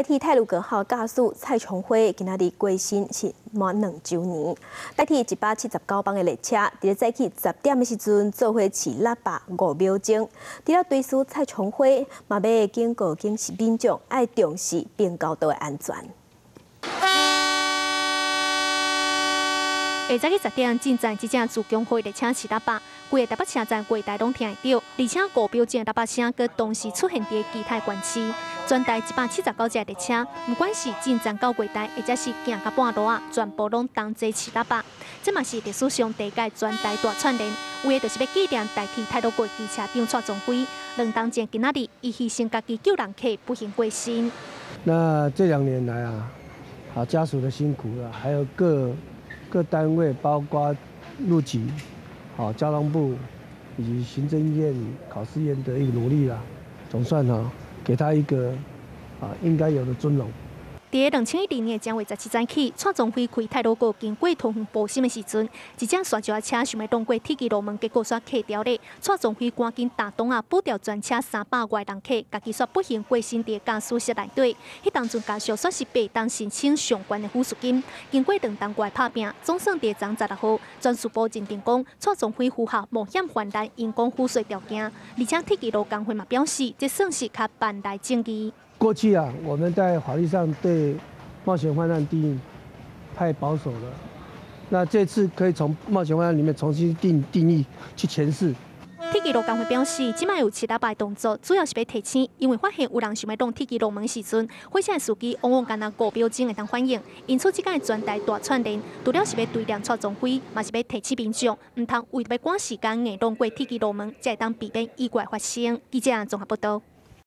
代替泰鲁格号驾驶蔡崇辉今仔日过身是满两周年。代替一百七十九班的列车，伫咧早起十点的时阵做伙起喇叭五秒钟。除了对司蔡崇辉，嘛要警告警示民众爱重视并高度的安全。下早起十点进站，即正自强会列车是喇叭，规个台北车站柜台拢听会到，而且五标钟喇叭声，佮同时出现伫其他关区。全台一百七十九架列车，不管是进站到柜台，或者是行到半路啊，全部拢同齐起喇叭。这嘛是历史上第一届全台大串联，为的就是要纪念代替太多国机车长蔡宗辉，两当前今仔日伊牺牲家己救人客，不幸过身。那这两年来啊，好家属的辛苦了，还有各各单位，包括路局、好交通部以及行政院、考试院的一个努力啦，总算哈。给他一个啊应该有的尊荣。伫二千一二年正月十七日起，蔡总辉开太鲁阁经过通风报信的时阵，一架雪橇车想要通过铁轨路门，结果煞卡掉咧。蔡总辉赶紧打动啊，补掉专车三百外人客，家己煞不幸过身伫驾驶室内底。迄当阵家属煞是被当申请相关的抚恤金，经过两当外拍拼，总算伫昨十六号，专属部认定讲蔡总辉符合冒险犯难因公抚恤条件，而且铁轨路工会嘛表示，这算是较办来正义。过去啊，我们在法律上对冒险犯难定义太保守了。那这次可以从冒险患难里面重新定定义去诠释。铁轨路工会表示，即卖有其他摆动作，主要是要提醒，因为发现有人想要动铁轨路门时阵，火车司机往往敢那过标钟会当反应，因此即个全台大串联，除了是要对量错总会，嘛是要提醒民众，唔通为了要赶时间硬动过铁轨路门，才会当避免意外发生。记者综合报道。